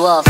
Love. off.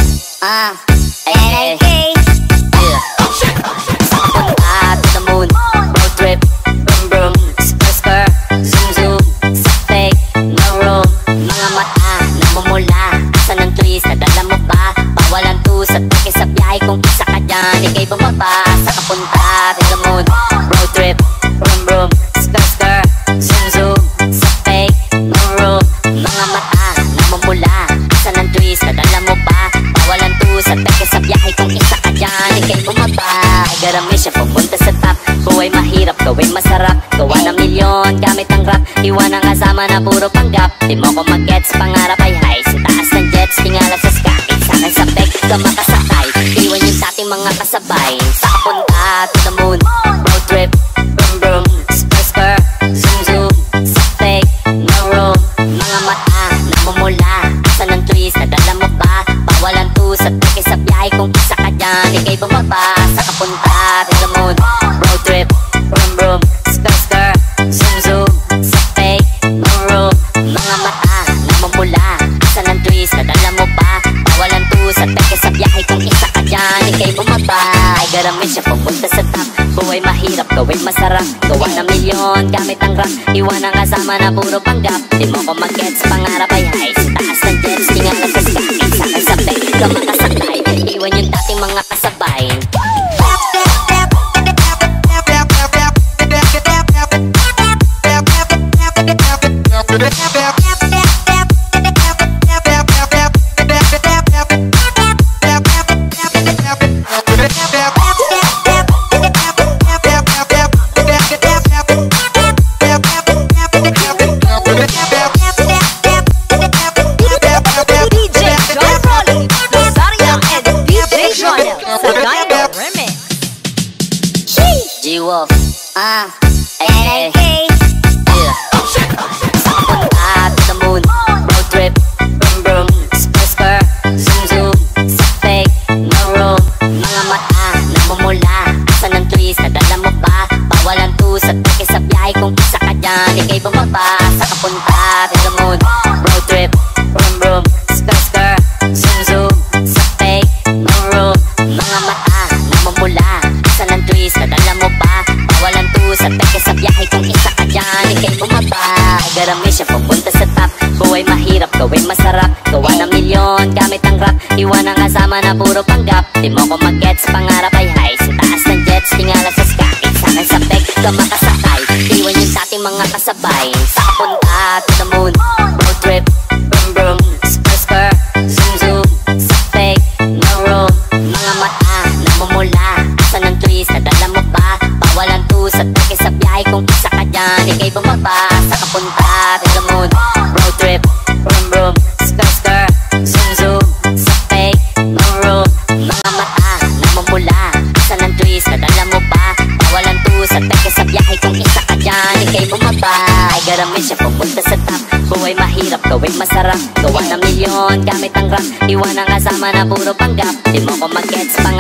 to the moon. Gawin masarap, gawa ng milyon Gamit ang rap, iwan ang kasama na puro panggap. Di mo ko mag-gets. na puro panggap Di mo ko mag-gets, pangarap ay high. Sa taas ng jets, tingala sa sky. Sana sa peg ka makasakay. Iwan yung dating mga kasabay. Nakasama na puro panggap Di mo ko mag-gets pa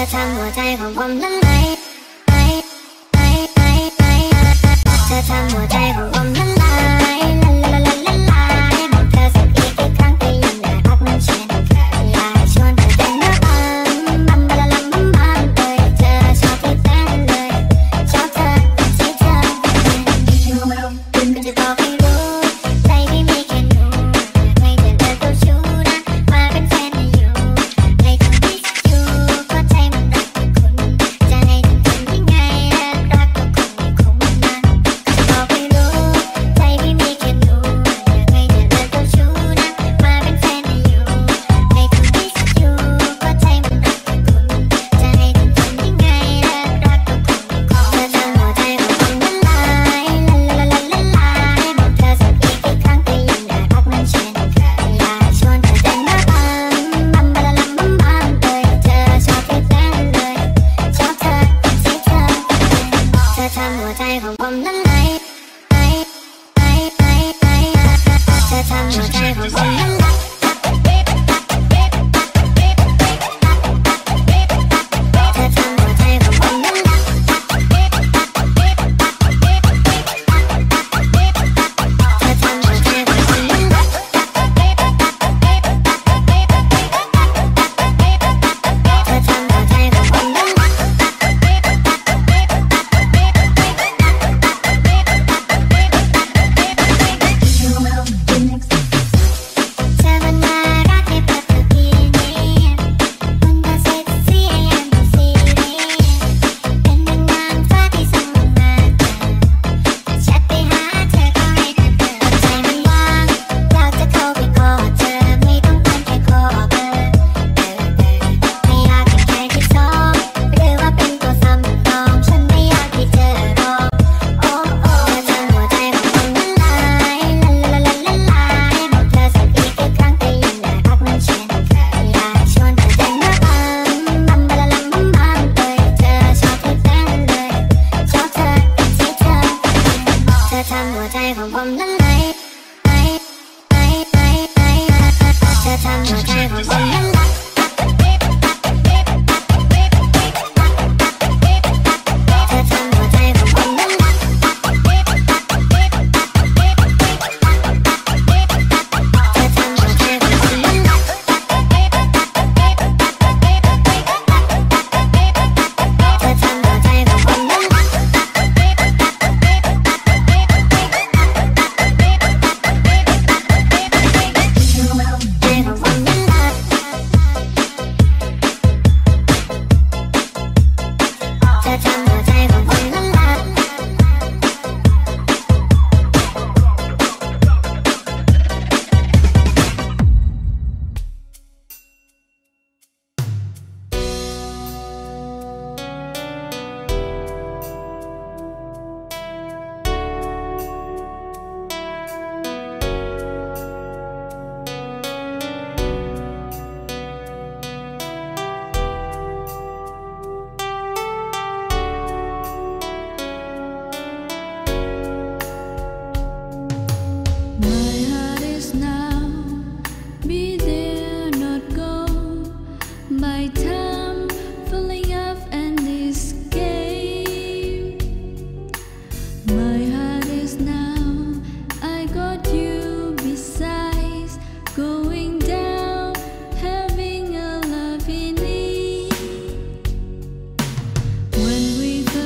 อทำหัวใจของผมละลายเธอทำหัวใจของ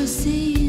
see